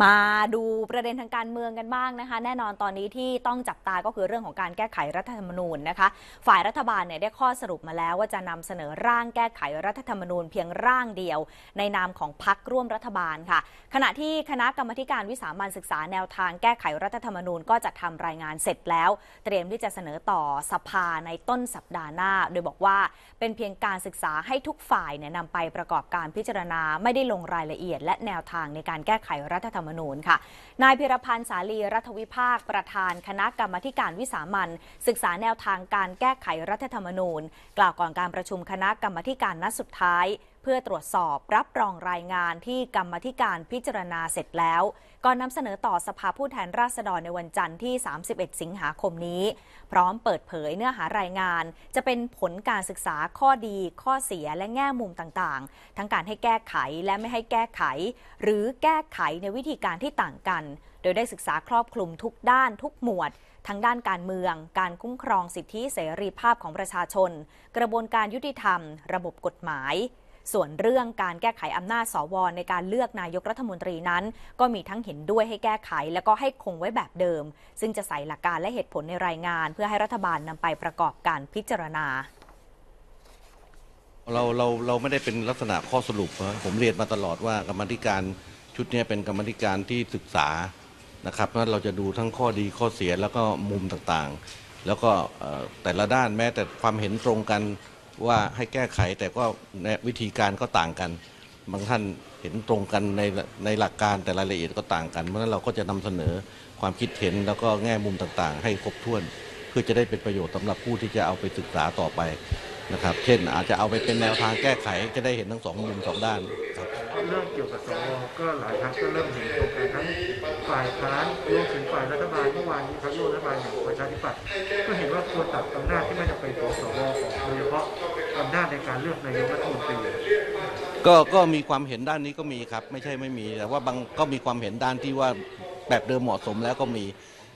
มาดูประเด็นทางการเมืองกันบ้างนะคะ แน่นอนตอนนี้ที่ต้องจับตาก็คือเรื่องของการแก้ไขรัฐธรรมนูญนะคะ ฝ่ายรัฐบาลเนี่ยได้ข้อสรุปมาแล้วว่าจะนำเสนอร่างแก้ไขรัฐธรรมนูญเพียงร่างเดียว ในนามของพักร่วมรัฐบาลค่ะ ขณะที่คณะกรรมการวิสามันศึกษาแนวทางแก้ไขรัฐธรรมนูญก็จะทำรายงานเสร็จแล้ว เตรียมที่จะเสนอต่อสภาในต้นสัปดาห์หน้า โดยบอกว่าเป็นเพียงการศึกษาให้ทุกฝ่ายเนี่ยนำไปประกอบการพิจารณาไม่ได้ลงรายละเอียด และแนวทางในการแก้ไขรัฐธรรมนูญค่ะ นายพิรพันธ์สาลีรัฐวิภาค ประธานคณะกรรมการวิสามันศึกษาแนวทางการแก้ไขรัฐธรรมนูญ กล่าวก่อนการประชุมคณะกรรมการนัดสุดท้าย เพื่อตรวจสอบรับรองรายงานที่กรรมธิการพิจารณาเสร็จแล้ว ก่อนนำเสนอต่อสภาผู้แทนราษฎรในวันจันทร์ที่ 31 สิงหาคมนี้ พร้อมเปิดเผยเนื้อหารายงาน จะเป็นผลการศึกษาข้อดี ข้อเสียและแง่มุมต่างๆ ทั้งการให้แก้ไขและไม่ให้แก้ไข หรือแก้ไขในวิธีการที่ต่างกัน โดยได้ศึกษาครอบคลุมทุกด้านทุกหมวดทั้งด้านการเมือง การคุ้มครองสิทธิเสรีภาพของประชาชน กระบวนการยุติธรรม ระบบกฎหมาย ส่วนเรื่องการแก้ไขอำนาจสวในการเลือกนายกรัฐมนตรีนั้น ก็มีทั้งเห็นด้วยให้แก้ไข แล้วก็ให้คงไว้แบบเดิม ซึ่งจะใส่หลักการและเหตุผลในรายงาน เพื่อให้รัฐบาลนำไปประกอบการพิจารณาเราเราเราไม่ได้เป็นลักษณะข้อสรุปผมเรียนมาตลอดว่ากรรมธิการชุดนี้เป็นกรรมธิการที่ศึกษานะครับเพราะเราจะดูทั้งข้อดีข้อเสียแล้วก็มุมต่างๆ แล้วก็แต่ละด้านแม้แต่ความเห็นตรงกัน ว่าให้แก้ไขแต่ก็ในวิธีการก็ต่างกัน บางท่านเห็นตรงกันในในหลักการแต่รายละเอียดก็ต่างกัน เพราะฉะนั้นเราก็จะนำเสนอความคิดเห็นแล้วก็แง่มุมต่างๆ ให้ครบถ้วน เพื่อจะได้เป็นประโยชน์สำหรับผู้ที่จะเอาไปศึกษาต่อไปนะครับ เช่นอาจจะเอาไปเป็นแนวทางแก้ไขจะได้เห็นทั้งสองมุมสองด้านครับ เรื่องเกี่ยวกับสวก็หลายครั้งก็เริ่มเห็นตรงกันทั้งฝ่ายค้านรวมถึงฝ่ายรัฐบาลเมื่อวานนี้พรรครัฐบาลอย่างประชาธิปัตย์ก็เห็นว่าควรตัดอำนาจที่ไม่จำเป็นของสวออกโดยเฉพาะอำนาจในการเลือกนายกรัฐมนตรีก็ก็มีความเห็นด้านนี้ก็มีครับ ไม่ใช่ไม่มีแต่ว่าบางก็มีความเห็นด้านที่ว่าแบบเดิมเหมาะสมแล้วก็มี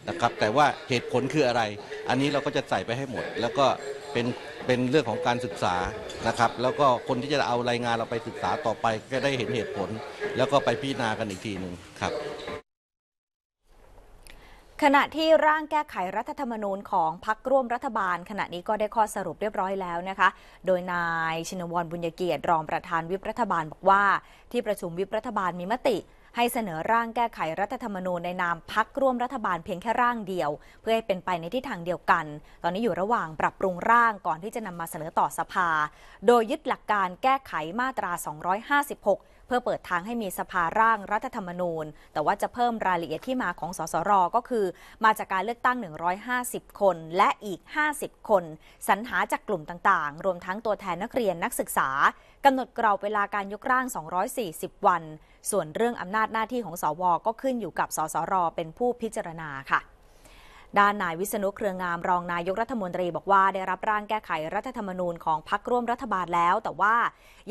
นะครับแต่ว่าเหตุผลคืออะไร อันนี้เราก็จะใส่ไปให้หมด แล้วก็ เป็นเป็นเรื่องของการศึกษานะครับ แล้วก็คนที่จะเอารายงานเราไปศึกษาต่อไปก็ได้เห็นเหตุผล แล้วก็ไปพิจารณากันอีกทีหนึ่งครับขณะที่ร่างแก้ไขรัฐธรรมนูญของพักร่วมรัฐบาล ขณะนี้ก็ได้ข้อสรุปเรียบร้อยแล้วนะคะ โดยนายชินวรบุญญเกียรติรองประธานวิปรัฐบาลบอกว่า ที่ประชุมวิปรัฐบาลมีมติ ให้เสนอร่างแก้ไขรัฐธรรมนูญในนามพักร่วมรัฐบาลเพียงแค่ร่างเดียว เพื่อให้เป็นไปในทิศทางเดียวกัน ตอนนี้อยู่ระหว่างปรับปรุงร่างก่อนที่จะนำมาเสนอต่อสภา โดยยึดหลักการแก้ไขมาตรา 256 เพื่อเปิดทางให้มีสภาร่างรัฐธรรมนูญ แต่ว่าจะเพิ่มรายละเอียดที่มาของสสรก็คือ มาจากการเลือกตั้ง 150 คน และอีก 50 คนสรรหาจากกลุ่มต่างๆ รวมทั้งตัวแทนนักเรียนนักศึกษากำหนดกรอบเวลาการยกร่าง 240 วัน ส่วนเรื่องอำนาจหน้าที่ของสวก็ขึ้นอยู่กับสสรเป็นผู้พิจารณาค่ะ ด้านนายวิษณุเครืองามรองนายกรัฐมนตรีบอกว่าได้รับร่างแก้ไขรัฐธรรมนูญของพักร่วมรัฐบาลแล้ว แต่ว่า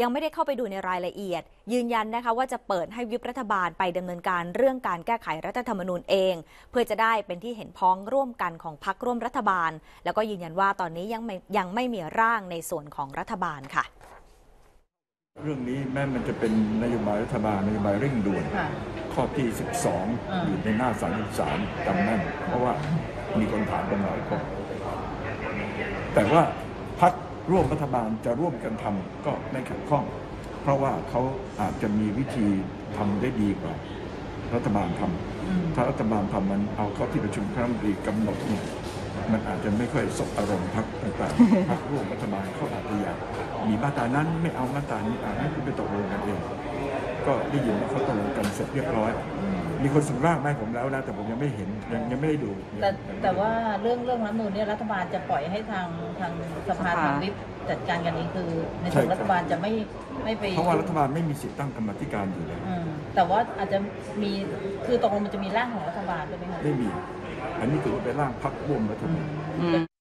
ยังไม่ได้เข้าไปดูในรายละเอียด ยืนยันนะคะว่าจะเปิดให้วิปรัฐบาลไปดำเนินการเรื่องการแก้ไขรัฐธรรมนูญเอง เพื่อจะได้เป็นที่เห็นพ้องร่วมกันของพักร่วมรัฐบาล แล้วก็ยืนยันว่าตอนนี้ยังไม่ยังไม่มีร่างในส่วนของรัฐบาลค่ะ เรื่องนี้แม้มันจะเป็นนโยบายรัฐบาลนโยบายเร่งด่วนค่ะข้อที่ 12 อยู่ในหน้า 33จำแน่นเพราะว่ามีคนถามกันหลายคนแต่ว่าพักร่วมรัฐบาลจะร่วมกันทำก็ไม่ขัดข้อง เพราะว่าเขาอาจจะมีวิธีทำได้ดีกว่า รัฐบาลทำถ้ารัฐบาลทำมันเอาเข้าที่ประชุมคณะรัฐมนตรีกำหนดเนี่ย มันอาจจะไม่ค่อยสบอารมณ์พักต่างๆพักร่วมรัฐบาลเขาอาจจะอยากมีมาตรานั้นไม่เอามาตรานี้อ่าให้คุณไปตกลงกันเอง ก็ได้ยินว่าเขาตกลงกันเสร็จเรียบร้อย มีคนส่งร่างมาให้ผมแล้วนะแต่ผมยังไม่เห็นยังยังไม่ได้ดู แต่แต่ว่าเรื่องเรื่องรัฐธรรมนูญเนี่ยรัฐบาลจะปล่อยให้ทางทางสภาสภาทางวิปจัดการกันเองคือในส่วนรัฐบาลจะไม่ไม่ไปเพราะว่ารัฐบาลไม่มีสิทธิ์ตั้งกรรมาธิการอยู่แล้วอืมแต่ว่าอาจจะมีคือตกลงมันจะมีร่างของรัฐบาลใช่ไหมคะไม่มี อันนี้ถือว่าเป็นร่างพักร่วมรัฐบาล